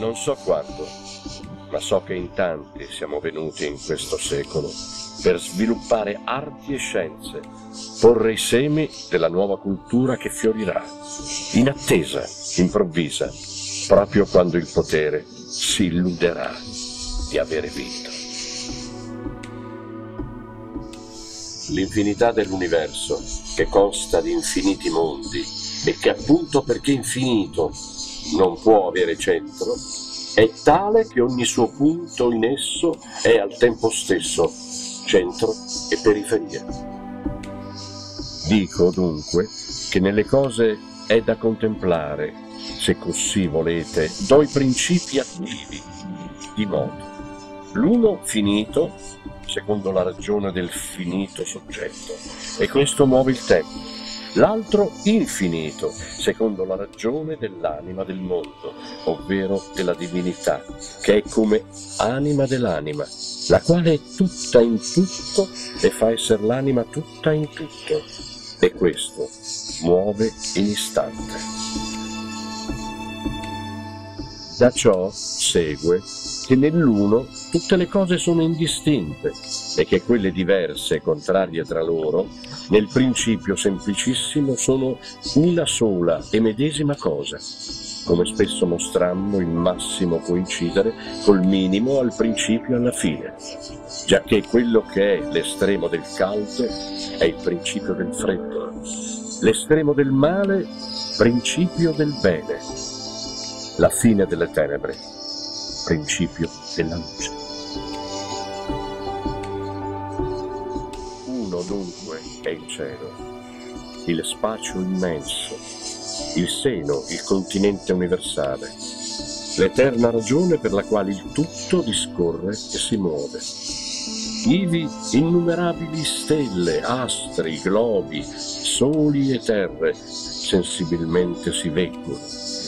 Non so quando, ma so che in tanti siamo venuti in questo secolo per sviluppare arti e scienze, porre i semi della nuova cultura che fiorirà, in attesa, improvvisa, proprio quando il potere si illuderà di avere vinto. L'infinità dell'universo, che consta di infiniti mondi e che appunto perché infinito non può avere centro, è tale che ogni suo punto in esso è al tempo stesso centro e periferia. Dico dunque che nelle cose è da contemplare, se così volete, due principi attivi, di modo. L'uno finito, secondo la ragione del finito soggetto, e questo muove il tempo l'altro infinito, secondo la ragione dell'anima del mondo, ovvero della divinità, che è come anima dell'anima, la quale è tutta in tutto e fa essere l'anima tutta in tutto, e questo muove in istante. Da ciò segue che nell'uno tutte le cose sono indistinte e che quelle diverse e contrarie tra loro, nel principio semplicissimo, sono una sola e medesima cosa, come spesso mostrammo il massimo coincidere col minimo al principio e alla fine, giacché quello che è l'estremo del caldo è il principio del freddo, l'estremo del male principio del bene, la fine delle tenebre principio della luce. Uno dunque è il cielo, il spazio immenso, il seno, il continente universale, l'eterna ragione per la quale il tutto discorre e si muove. Ivi innumerabili stelle, astri, globi, soli e terre sensibilmente si veggono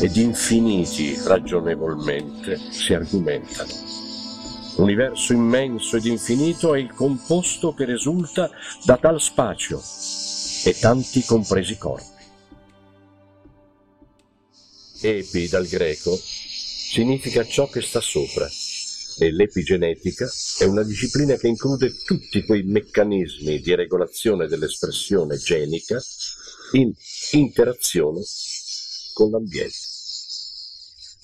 ed infiniti ragionevolmente si argomentano. Universo immenso ed infinito è il composto che risulta da tal spazio e tanti compresi corpi. Epi dal greco significa ciò che sta sopra e l'epigenetica è una disciplina che include tutti quei meccanismi di regolazione dell'espressione genica in interazione con l'ambiente.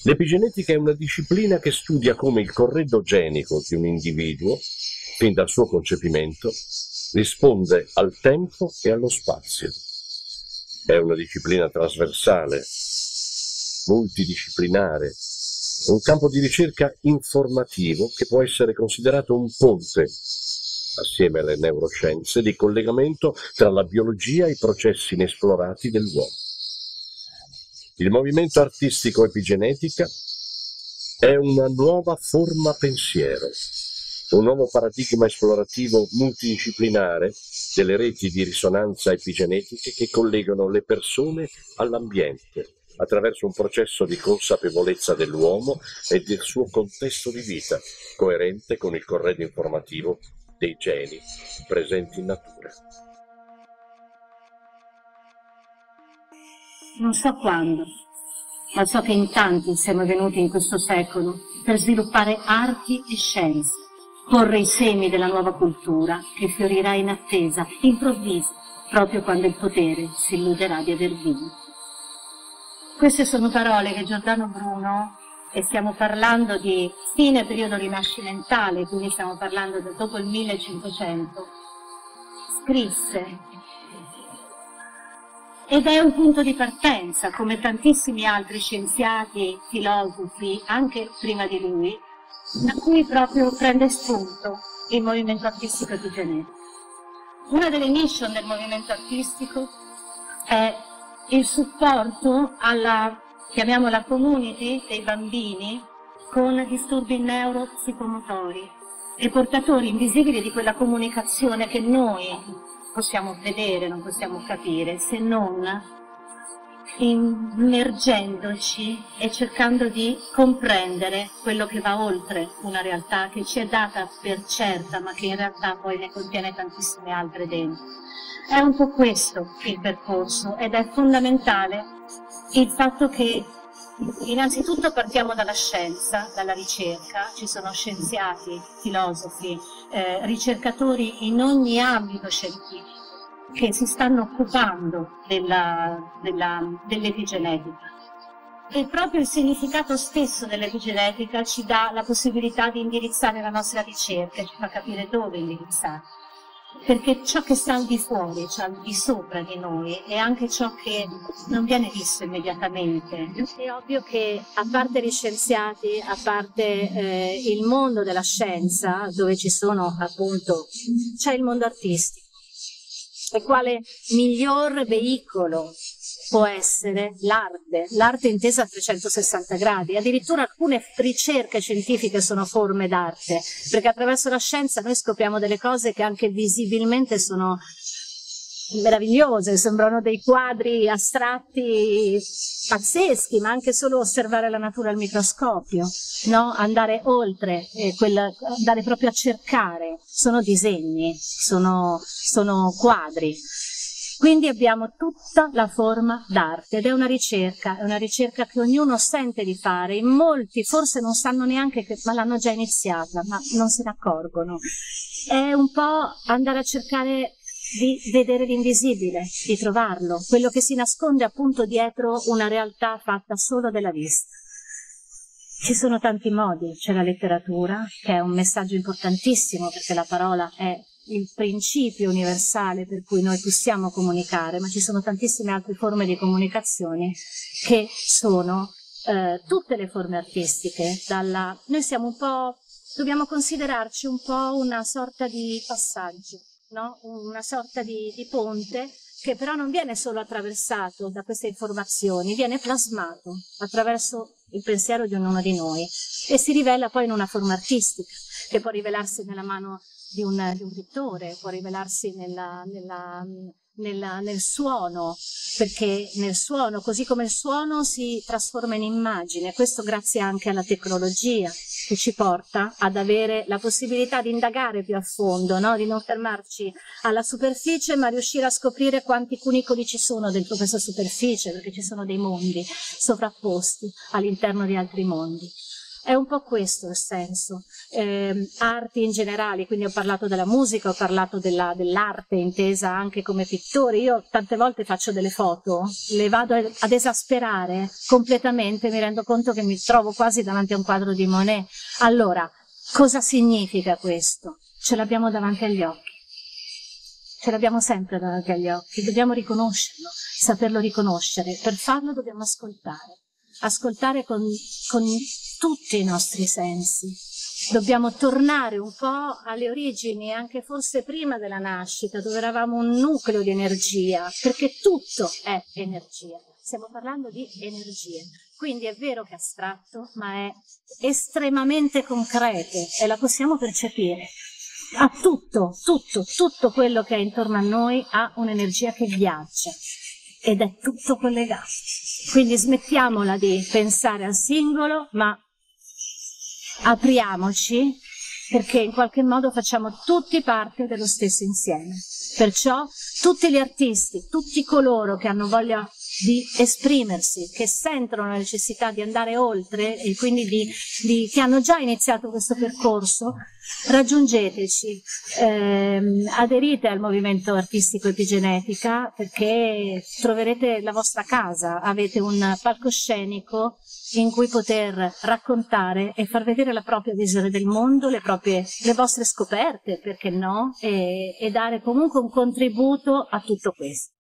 L'epigenetica è una disciplina che studia come il corredo genico di un individuo, fin dal suo concepimento, risponde al tempo e allo spazio. È una disciplina trasversale, multidisciplinare, un campo di ricerca informativo che può essere considerato un ponte, assieme alle neuroscienze, di collegamento tra la biologia e i processi inesplorati dell'uomo. Il movimento artistico epigenetica è una nuova forma pensiero, un nuovo paradigma esplorativo multidisciplinare delle reti di risonanza epigenetiche che collegano le persone all'ambiente attraverso un processo di consapevolezza dell'uomo e del suo contesto di vita, coerente con il corredo informativo dei geni presenti in natura. Non so quando, ma so che in tanti siamo venuti in questo secolo per sviluppare arti e scienze, porre i semi della nuova cultura che fiorirà in attesa, improvvisa, proprio quando il potere si illuderà di aver vinto. Queste sono parole che Giordano Bruno, e stiamo parlando di fine periodo rinascimentale, quindi stiamo parlando di dopo il 1500, scrisse ed è un punto di partenza, come tantissimi altri scienziati, filosofi, anche prima di lui, da cui proprio prende spunto il movimento artistico di Genève. Una delle mission del movimento artistico è il supporto alla, chiamiamola community, dei bambini con disturbi neuropsicomotori e portatori invisibili di quella comunicazione che noi possiamo vedere, non possiamo capire, se non immergendoci e cercando di comprendere quello che va oltre una realtà che ci è data per certa, ma che in realtà poi ne contiene tantissime altre dentro. È un po' questo il percorso ed è fondamentale il fatto che Innanzitutto partiamo dalla scienza, dalla ricerca, ci sono scienziati, filosofi, eh, ricercatori in ogni ambito scientifico che si stanno occupando dell'epigenetica. E proprio il significato stesso dell'epigenetica ci dà la possibilità di indirizzare la nostra ricerca, ci fa capire dove indirizzare perché ciò che sta al di fuori, cioè al di sopra di noi, è anche ciò che non viene visto immediatamente. È ovvio che a parte gli scienziati, a parte eh, il mondo della scienza, dove ci sono appunto, c'è il mondo artistico, e quale miglior veicolo può essere l'arte, l'arte intesa a 360 gradi. Addirittura alcune ricerche scientifiche sono forme d'arte, perché attraverso la scienza noi scopriamo delle cose che anche visibilmente sono meravigliose, sembrano dei quadri astratti pazzeschi, ma anche solo osservare la natura al microscopio, no? andare oltre, eh, quella, andare proprio a cercare, sono disegni, sono, sono quadri. Quindi abbiamo tutta la forma d'arte ed è una ricerca, è una ricerca che ognuno sente di fare, in molti forse non sanno neanche che ma l'hanno già iniziata, ma non se ne accorgono. È un po' andare a cercare di vedere l'invisibile, di trovarlo, quello che si nasconde appunto dietro una realtà fatta solo della vista. Ci sono tanti modi, c'è la letteratura, che è un messaggio importantissimo perché la parola è il principio universale per cui noi possiamo comunicare, ma ci sono tantissime altre forme di comunicazione che sono eh, tutte le forme artistiche. Dalla... Noi siamo un po', dobbiamo considerarci un po' una sorta di passaggio, no? una sorta di, di ponte che però non viene solo attraversato da queste informazioni, viene plasmato attraverso il pensiero di ognuno di noi e si rivela poi in una forma artistica che può rivelarsi nella mano di un, di un pittore, può rivelarsi nella, nella, nella, nel suono, perché nel suono, così come il suono si trasforma in immagine, questo grazie anche alla tecnologia che ci porta ad avere la possibilità di indagare più a fondo, no? di non fermarci alla superficie, ma riuscire a scoprire quanti cunicoli ci sono dentro questa superficie, perché ci sono dei mondi sovrapposti all'interno di altri mondi. È un po' questo il senso. Eh, arti in generale, quindi ho parlato della musica, ho parlato della, dell'arte intesa anche come pittore. Io tante volte faccio delle foto, le vado ad esasperare completamente, mi rendo conto che mi trovo quasi davanti a un quadro di Monet. Allora, cosa significa questo? Ce l'abbiamo davanti agli occhi. Ce l'abbiamo sempre davanti agli occhi, dobbiamo riconoscerlo, saperlo riconoscere. Per farlo dobbiamo ascoltare ascoltare con, con tutti i nostri sensi. Dobbiamo tornare un po' alle origini, anche forse prima della nascita, dove eravamo un nucleo di energia, perché tutto è energia. Stiamo parlando di energie. Quindi è vero che è astratto, ma è estremamente concreto e la possiamo percepire. A tutto, tutto, tutto quello che è intorno a noi ha un'energia che viaggia ed è tutto collegato. Quindi smettiamola di pensare al singolo, ma apriamoci perché in qualche modo facciamo tutti parte dello stesso insieme. Perciò tutti gli artisti, tutti coloro che hanno voglia di esprimersi, che sentono la necessità di andare oltre e quindi di, di, che hanno già iniziato questo percorso, raggiungeteci, ehm, aderite al movimento artistico epigenetica perché troverete la vostra casa, avete un palcoscenico in cui poter raccontare e far vedere la propria visione del mondo, le, proprie, le vostre scoperte, perché no, e, e dare comunque un contributo a tutto questo.